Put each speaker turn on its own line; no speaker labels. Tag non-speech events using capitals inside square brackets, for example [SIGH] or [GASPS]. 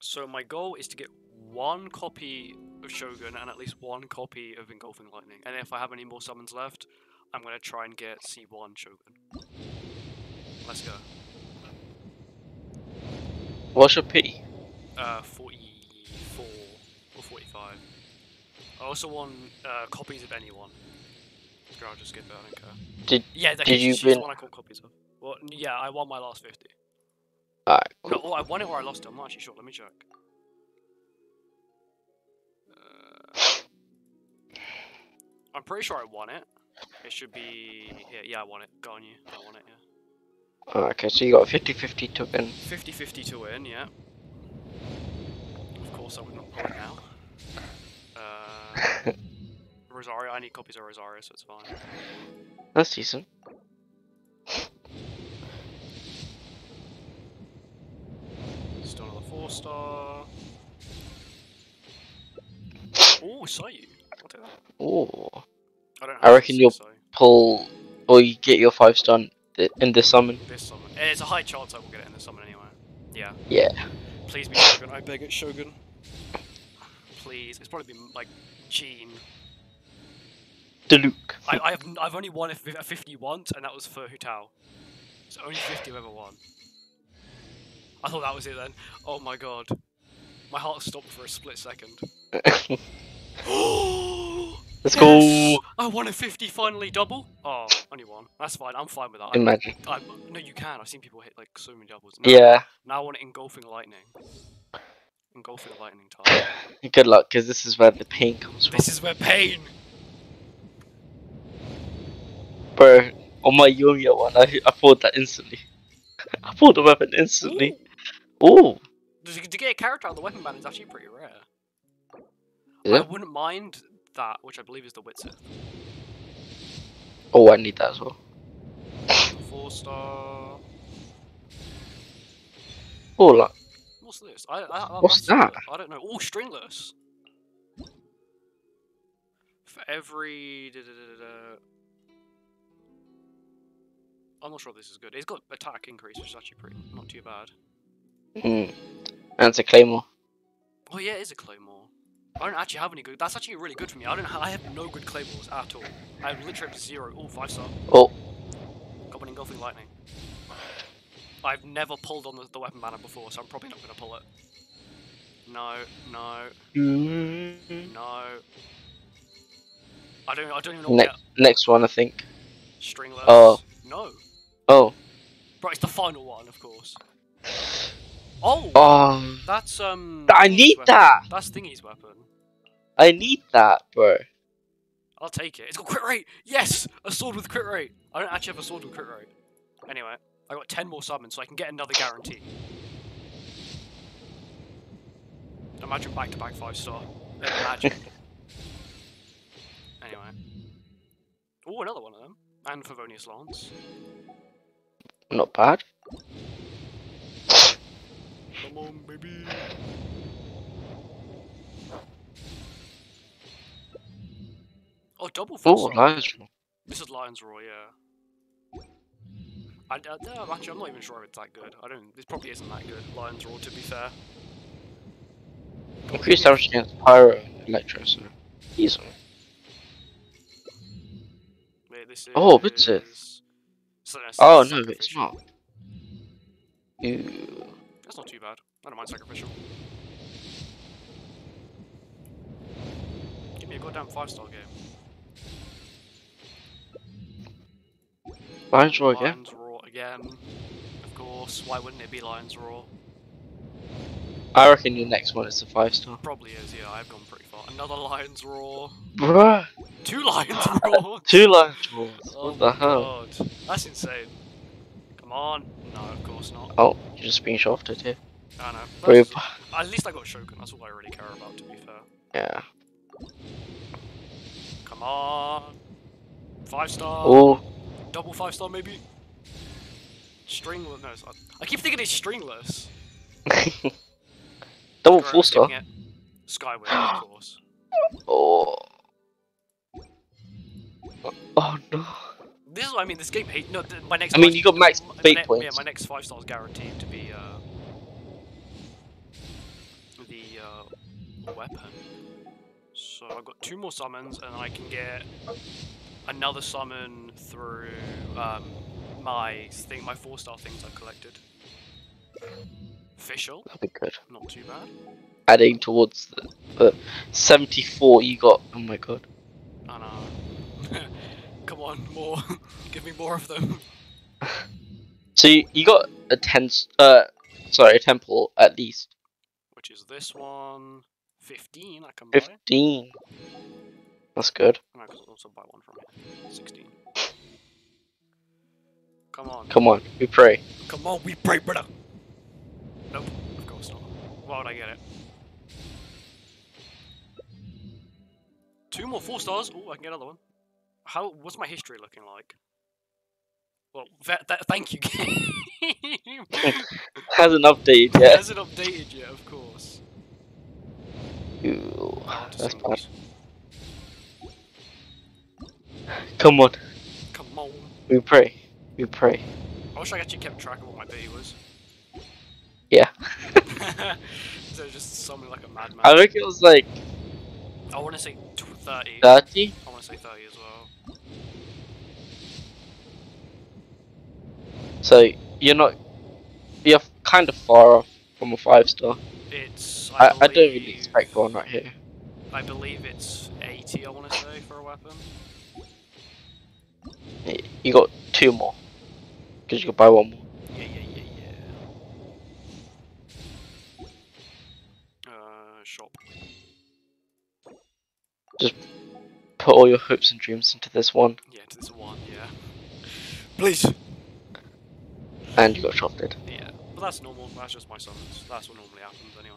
So my goal is to get one copy of Shogun and at least one copy of Engulfing Lightning. And if I have any more summons left, I'm gonna try and get C1 Shogun. Let's go.
What's your P?
Uh, 44 or 45. I also want uh, copies of anyone. I'll just skip it, I don't care.
Did-
yeah, that,
did you
she's
win-
one I call copies of. Well, yeah, I won my last 50.
Alright,
No,
cool.
oh, I won it or I lost it. I'm not actually sure. Let me check. Uh, I'm pretty sure I won it. It should be here. Yeah, I won it. Go on you. I won it. Yeah.
Okay, so you got a 50-50 token.
50-50 to win. Yeah. Of course, I would not pull it now. Uh, [LAUGHS] Rosaria. I need copies of Rosaria, so it's fine.
That's decent.
Star. Oh, saw you. I'll take that.
Ooh.
I don't.
I reckon you'll-
so-
Pull, or you get your 5 star in th- in this summon.
This summon. Eh, It's a high chance I will get it in this summon anyway. Yeah.
Yeah.
Please be Shogun. I beg it, Shogun. Please. It's probably been like Jean.
Diluc.
I, I have I've only won a, a 50 once, and that was for Hutao. It's only 50 I've ever won. I thought that was it then. Oh my god. My heart stopped for a split second. [GASPS]
Let's
Yes!
go.
I won a 50 finally double. Oh, only one. That's fine. I'm fine with that. I,
Imagine.
I, no, you can. I've seen people hit like so many doubles. Now,
Yeah.
Now I want engulfing lightning. Engulfing lightning time. [SIGHS]
Good luck, because this is where the pain comes from.
this is where pain.
Bro, on my Yoimiya one, I, I pulled that instantly. [LAUGHS] I pulled the weapon instantly. Ooh.
To, to get a character out of the weapon ban is actually pretty rare. I
it?
wouldn't mind that, which I believe is the Widsith.
Oh, I need that as well.
Four star.
Oh, like,
What's this? I, I, I,
What's that?
I don't know. Oh, stringless. For every. Da, da, da, da, da. I'm not sure if this is good. It's got attack increase, which is actually pretty not too bad.
Mm. And it's a claymore.
Oh yeah, it is a claymore. I don't actually have any good. That's actually really good for me. I don't. Ha- I have no good claymores at all. I have literally have zero. Oh, five star.
Oh,
Got one engulfing lightning. I've never pulled on the, the weapon banner before, so I'm probably not gonna pull it. No, no,
mm.
no. I don't. I don't even know
next
what
next one, I think.
stringless.
Oh.
No,
Oh,
bro, it's the final one, of course. Oh,
oh,
that's um.
I need
weapon.
that.
That's Thingy's weapon.
I need that, bro.
I'll take it. It's got crit rate. Yes, a sword with crit rate. I don't actually have a sword with crit rate. Anyway, I got ten more summons, so I can get another guarantee. Imagine back to back five star. Imagine. [LAUGHS] anyway. Oh, another one of them. And Favonius Lance.
Not bad.
Come on, baby. Oh, double four
Oh,
star.
nice.
This is Lion's Roar, yeah. I, I, uh, actually, I'm not even sure if it's that good. I don't. This probably isn't that good. Lion's Roar, to be fair.
Increased damage against Pyro and Electro, so easily.
Wait, this is.
Oh, Widsith.
So
Oh no, it's not. Ew.
That's not too bad. I don't mind sacrificial. Give me a goddamn five star game.
Lion's Roar again.
Lion's Roar again. Of course. Why wouldn't it be Lion's Roar?
I reckon your next one is a five star.
Probably is. Yeah, I've gone pretty far. Another Lion's Roar.
Bruh.
Two Lion's [LAUGHS] Roars.
Two Lion's Roars.
Oh
What the
my
hell?
God. That's insane. Come on. No, of course not.
Oh, you just screenshotted it here.
I know. At least I got Shogun. That's all I really care about, to be fair.
yeah.
Come on. Five star.
Oh,
Double five star, maybe. Stringless. No, it's- I keep thinking it's stringless. [LAUGHS]
double four star.
Skyward, of [GASPS] course.
Oh. Oh no.
This is what I mean. This game hate. No, my next.
I mean, you got max
my ne-
points.
Yeah, my next five stars guaranteed to be. Uh... the uh, weapon. So I've got two more summons, and I can get another summon through um, my thing, my four star things I've collected. Official,
That'd be good.
not too bad.
Adding towards the, the 74 you got. Oh my god.
I know. Come on, more. [LAUGHS] Give me more of them.
So you, you got a 10, s- uh, sorry, a temple at least.
Which is this one. 15 I can buy.
15. That's good.
And I can also buy one from here. 16. Come on.
Come on, we pray.
Come on, we pray, brother. Nope, of course not. Why would I get it? Two more four stars. Oh, I can get another one. How? What's my history looking like? Well, that, that, thank you. [LAUGHS]
Hasn't updated yet.
Hasn't updated yet, of course.
Ooh,
Oh,
that's bad. Come on,
Come on.
we pray. We pray.
I wish I actually kept track of what my pay was.
Yeah. [LAUGHS]
so just something like a madman.
I think it was like
I want to say 30.
30.
I want to say 30 as well.
So you're not. You're kind of far off from a five star.
It's.
I,
I,
I don't really expect one right here.
I believe it's 80, I want to say, for a weapon.
You got two more. Because you could buy one more.
Just
put all your hopes and dreams into this one,
Yeah, to this one, yeah. Please!
and you got chopped shafted.
Yeah, but that's normal. That's just my summons. That's what normally happens anyway.